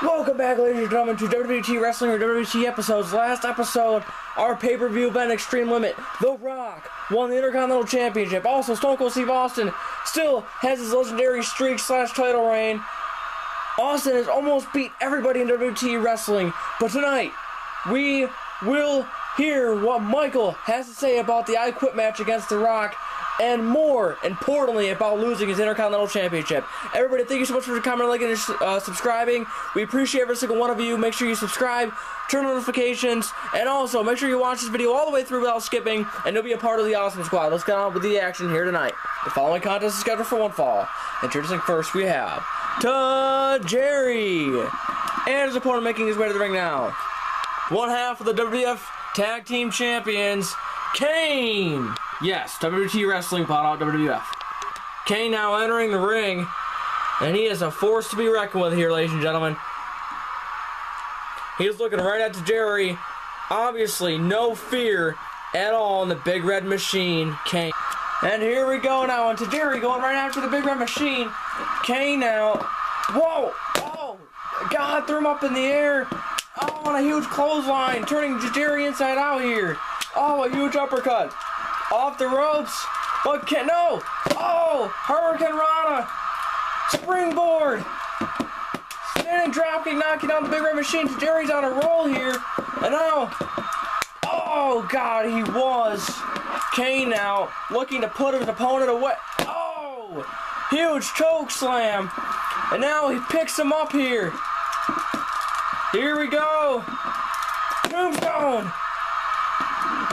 Welcome back, ladies and gentlemen, to WWTE Wrestling or WWTE episodes. Last episode, our pay-per-view event, Extreme Limit. The Rock won the Intercontinental Championship. Also, Stone Cold Steve Austin still has his legendary streak slash title reign. Austin has almost beat everybody in WWTE Wrestling, but tonight we will hear what Michael has to say about the I Quit match against The Rock and more importantly about losing his Intercontinental Championship. Everybody, thank you so much for commenting, liking, and uh, subscribing. We appreciate every single one of you. Make sure you subscribe, turn on notifications, and also make sure you watch this video all the way through without skipping, and you'll be a part of the Awesome Squad. Let's get on with the action here tonight. The following contest is scheduled for one fall. Introducing first, we have Jerry, and his opponent making his way to the ring now. One half of the WWF Tag Team Champions, Kane. Yes, WWTE Wrestling bought out WWF. Kane now entering the ring, and he is a force to be reckoned with here, ladies and gentlemen. He's looking right at Jerry. Obviously, no fear at all in the Big Red Machine, Kane. And here we go now, and Jerry going right after the Big Red Machine. Kane now. Whoa! Oh! God threw him up in the air. Oh, on a huge clothesline, turning Jerry inside out here. Oh, a huge uppercut. Off the ropes. But can no. Oh, Hurricanrana. Springboard. Standing dropkick, knocking down the big red machine. Jerry's on a roll here. And now. Oh, God, he was. Kane now looking to put his opponent away. Oh, huge choke slam. And now he picks him up here. Here we go. Tombstone.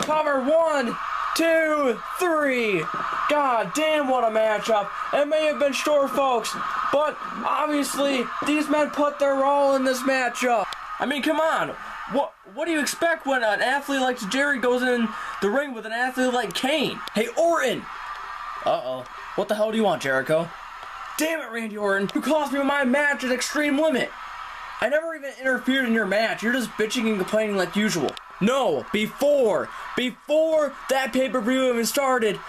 Cover one, two, three. God damn, what a matchup. It may have been short, folks, but obviously these men put their all in this matchup. I mean, come on. What what do you expect when an athlete like Jerry goes in the ring with an athlete like Kane? Hey, Orton! Uh-oh. What the hell do you want, Jericho? Damn it, Randy Orton. You cost me my match at Extreme Limit. I never even interfered in your match. You're just bitching and complaining like usual. No, before, before that pay-per-view even started,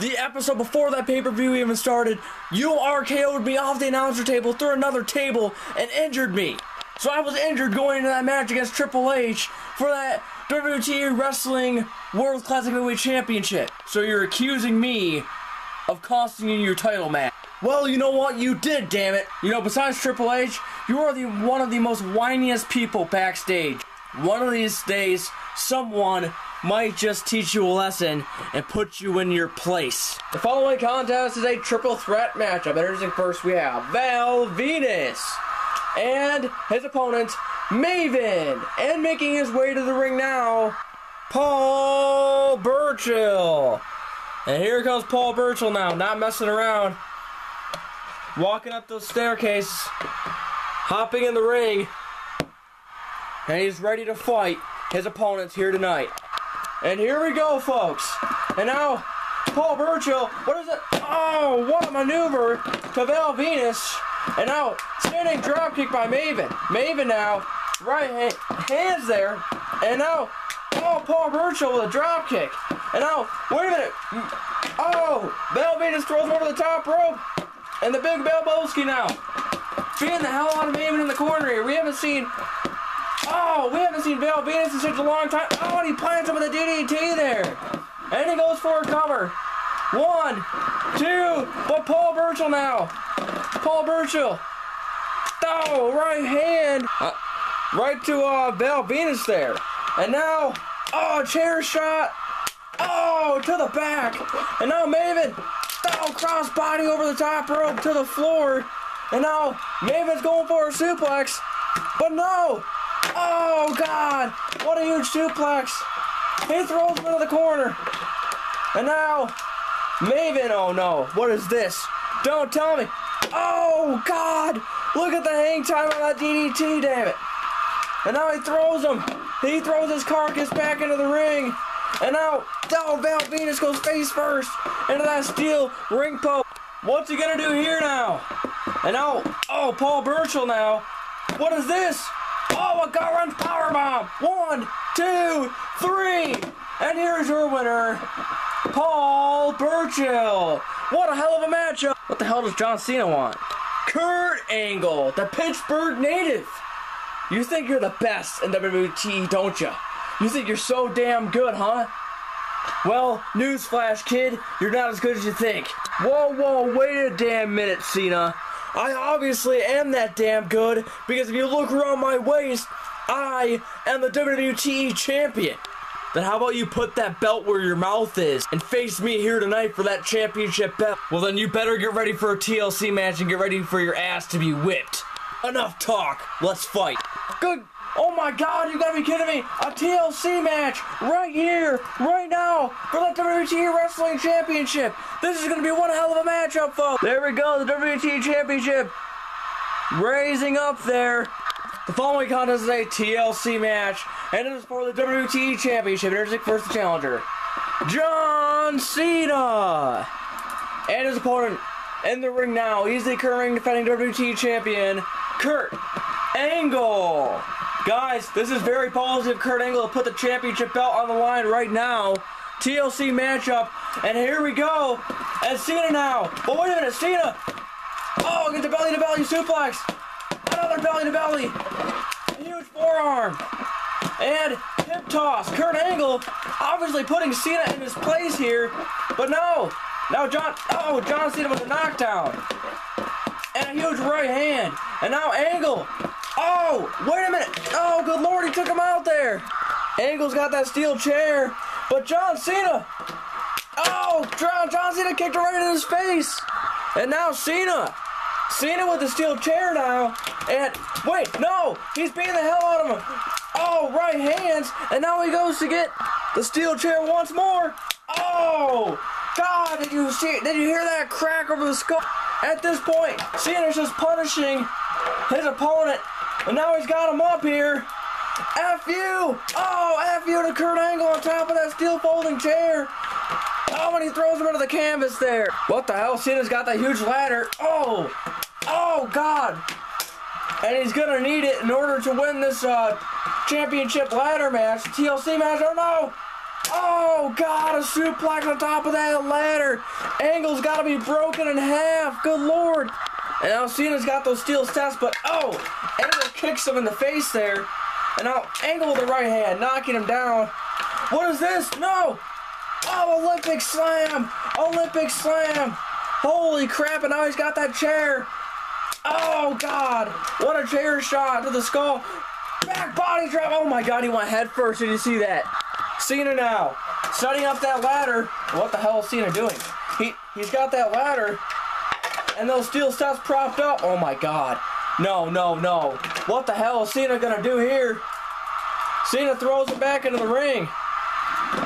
the episode before that pay-per-view even started, you RKO'd me off the announcer table through another table and injured me. So I was injured going into that match against Triple H for that WWE Wrestling World Classic Heavyweight Championship. So you're accusing me of costing you your title match. Well, you know what? You did, damn it. You know, besides Triple H, you are the one of the most whiniest people backstage. One of these days, someone might just teach you a lesson and put you in your place. The following contest is a triple threat matchup. Introducing first, we have Val Venis and his opponent, Maven. And making his way to the ring now, Paul Burchill. And here comes Paul Burchill now, not messing around. Walking up the staircase, hopping in the ring, and he's ready to fight his opponents here tonight. And here we go, folks. And now, Paul Burchill, what is it? Oh, what a maneuver to Val Venis. And now, standing dropkick by Maven. Maven now, right hand, hands there. And now, oh, Paul Burchill with a dropkick. And now, wait a minute. Mm, oh, Val Venis throws him over the top rope. And the big Bill Bolsky now. Being the hell out of Maven in the corner here. We haven't seen Oh, we haven't seen Val Venis in such a long time. Oh, and he plants him with a DDT there. And he goes for a cover. One, two, but Paul Burchill now. Paul Burchill. Oh, right hand. Uh, right to uh, Val Venis there. And now, oh, chair shot. Oh, to the back. And now Maven. Cross body over the top rope to the floor. And now Maven's going for a suplex. But no, Oh, God! What a huge suplex! He throws him into the corner. And now, Maven, oh no, what is this? Don't tell me. Oh, God! Look at the hang time on that DDT, damn it. And now he throws him. He throws his carcass back into the ring. And now, oh, Val Venis goes face first into that steel ring post. What's he gonna do here now? And now, oh, Paul Burchill now. What is this? Oh, a Garland powerbomb! One, two, three! And here's your winner, Paul Burchill! What a hell of a matchup! What the hell does John Cena want? Kurt Angle, the Pittsburgh native. You think you're the best in WWE, don't you? You think you're so damn good, huh? Well, newsflash, kid, you're not as good as you think. Whoa, whoa, wait a damn minute, Cena. I obviously am that damn good because if you look around my waist, I am the WWE champion. Then how about you put that belt where your mouth is and face me here tonight for that championship belt? Well, then you better get ready for a TLC match and get ready for your ass to be whipped. Enough talk. Let's fight. Good. Oh my god, you gotta be kidding me! A TLC match right here, right now, for the WWE Wrestling Championship! This is gonna be one hell of a matchup, folks! There we go, the WWE Championship raising up there. The following contest is a TLC match, and it is for the WWE Championship. Here's the first challenger, John Cena! And his opponent in the ring now, he's the current defending WWE Champion, Kurt Angle! Guys, this is very positive. Kurt Angle to put the championship belt on the line right now. TLC matchup. And here we go. And Cena now. But wait a minute, Cena. Oh, get the belly to belly suplex. Another belly to belly. A huge forearm. And hip toss. Kurt Angle obviously putting Cena in his place here. But no. Now John. Oh, John Cena with a knockdown. And a huge right hand. And now Angle Oh, wait a minute. Oh, good lord, he took him out there. Angle's got that steel chair, but John Cena. Oh, John, John Cena kicked it right in his face. And now Cena. Cena with the steel chair now. And wait, no, he's beating the hell out of him. Oh, right hands. And now he goes to get the steel chair once more. Oh, God, did you see? Did you hear that crack over the skull? At this point, Cena's just punishing his opponent and now he's got him up here. F you! Oh, F you to Kurt Angle on top of that steel folding chair. Oh, and he throws him into the canvas there. What the hell? Cena's got that huge ladder. Oh! Oh, God! And he's gonna need it in order to win this uh, championship ladder match, TLC match. Oh, no! Oh, God, a suplex on top of that ladder. Angle's gotta be broken in half. Good lord. And now Cena's got those steel steps, but oh! Angle kicks him in the face there. And now Angle with the right hand, knocking him down. What is this? No! Oh, Olympic slam! Olympic slam! Holy crap, and now he's got that chair. Oh, God! What a chair shot to the skull. Back body drop. Oh, my God, he went head first. Did you see that? Cena now, setting up that ladder. What the hell is Cena doing? He, he's got that ladder and those steel steps propped up. Oh my god. No, no, no. What the hell is Cena gonna do here? Cena throws it back into the ring.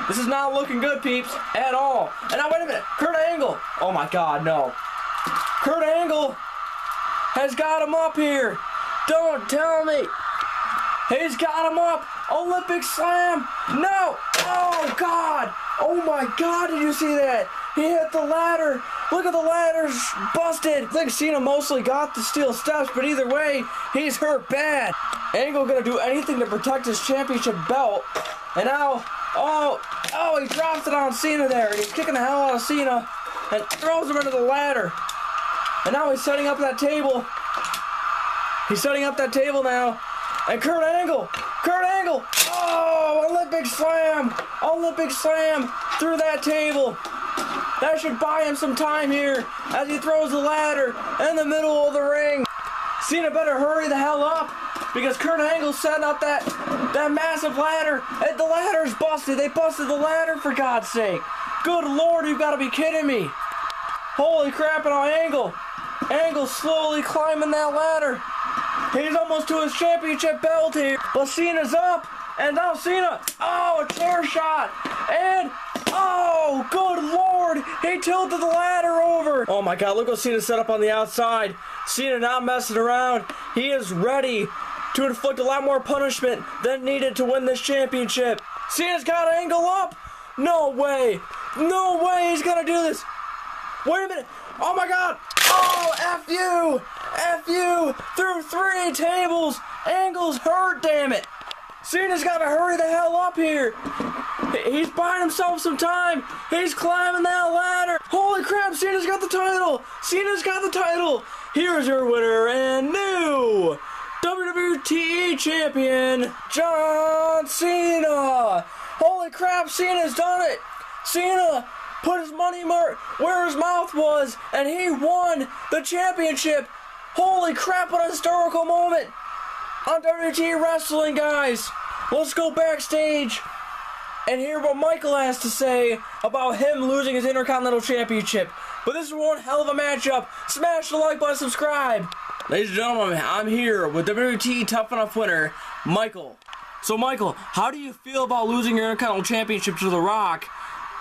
This is not looking good, peeps, at all. And now, wait a minute. Kurt Angle. Oh my god, no. Kurt Angle has got him up here. Don't tell me. He's got him up. Olympic slam. No. Oh, God. Oh, my God. Did you see that? He hit the ladder. Look at the ladders busted. I think Cena mostly got the steel steps, but either way, he's hurt bad. Angle gonna do anything to protect his championship belt. And now, oh, oh, he drops it on Cena there. He's kicking the hell out of Cena and throws him into the ladder. And now he's setting up that table. He's setting up that table now. And Kurt Angle, Kurt Angle, oh, Olympic slam, Olympic slam through that table. That should buy him some time here as he throws the ladder in the middle of the ring. Cena better hurry the hell up because Kurt Angle's setting up that that massive ladder. And the ladder's busted. They busted the ladder for God's sake. Good lord, you've got to be kidding me. Holy crap, and on Angle. Angle slowly climbing that ladder. He's almost to his championship belt here. But Cena's up. And now Cena. Oh, a chair shot. And Oh, good lord! He tilted the ladder over! Oh my god, look what Cena set up on the outside. Cena not messing around. He is ready to inflict a lot more punishment than needed to win this championship. Cena's gotta Angle up! No way! No way he's gonna do this! Wait a minute! Oh my god! Oh, F you! F you! Through three tables! Angle's hurt, damn it! Cena's gotta hurry the hell up here! He's buying himself some time. He's climbing that ladder. Holy crap, Cena's got the title. Cena's got the title. here's your winner and new WWE champion, John Cena. Holy crap, Cena's done it. Cena put his money where his mouth was, and he won the championship. Holy crap, what a historical moment on WWE Wrestling, guys. Let's go backstage and hear what Michael has to say about him losing his Intercontinental Championship. But this is one hell of a matchup. Smash the like button, subscribe. Ladies and gentlemen, I'm here with WT Tough Enough winner, Michael. So, Michael, how do you feel about losing your Intercontinental Championship to The Rock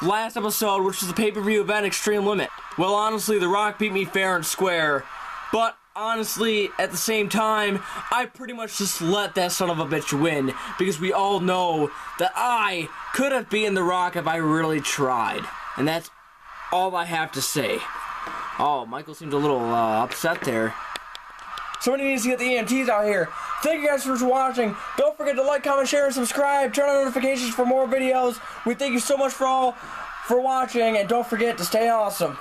last episode, which was the pay-per-view event Extreme Limit? Well, honestly, The Rock beat me fair and square, but honestly, at the same time, I pretty much just let that son of a bitch win because we all know that I could have been The Rock if I really tried. And that's all I have to say. Oh, Michael seems a little uh, upset there. Somebody needs to get the EMTs out here. Thank you guys for watching. Don't forget to like, comment, share, and subscribe. Turn on notifications for more videos. We thank you so much for all for watching, and don't forget to stay awesome.